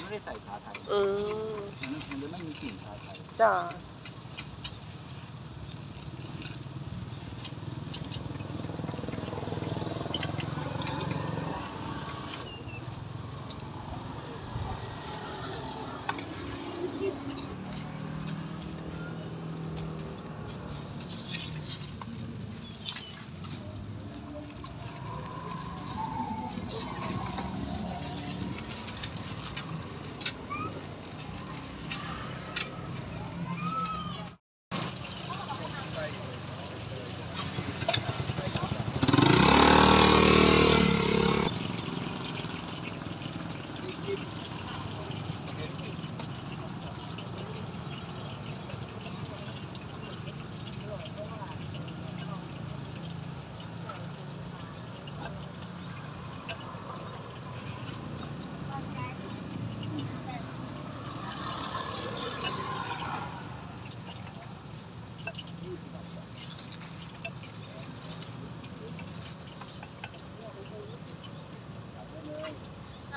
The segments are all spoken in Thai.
ไม่ได้ใส่ชาไทยอืมมันมันจะไม่มีกลิ่นชาไทย จ้า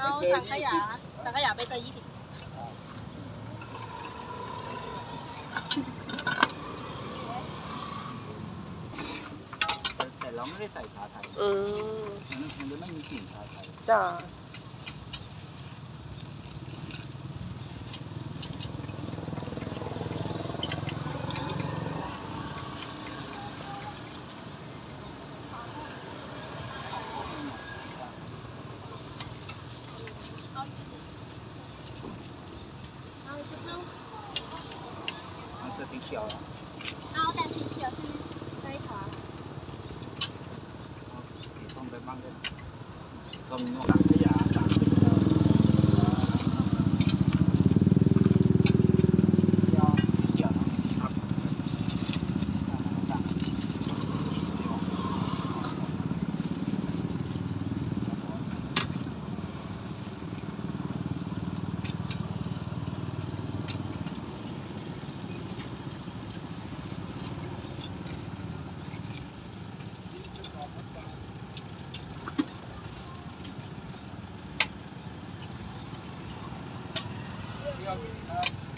เอาสังขยาสังขยาไปเตยยี่สิบแต่แต่เราไม่ได้ใส่ชาไทยอืมมันมันจะไม่มีกลิ่นชาไทย จ้าเอาชุดนึง มันจะสีเขียวอะเอาแต่สีเขียวใช่ไหมใช่ค่ะเอาสีส้มไปบ้างด้วยส้มนวดสังขยา Obrigado.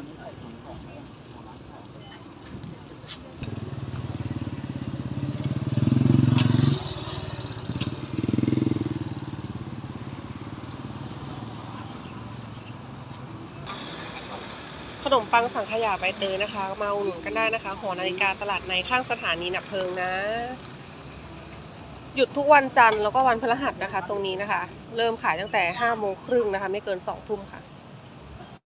ขนมปังสังขยาใบเตยนะคะ มาอุดหนุนกันได้นะคะ หอนาฬิกาตลาดในข้างสถานีนับเพลิงนะ หยุดทุกวันจันทร์แล้วก็วันพฤหัสนะคะ ตรงนี้นะคะ เริ่มขายตั้งแต่5โมงครึ่งนะคะ ไม่เกิน2ทุ่มค่ะ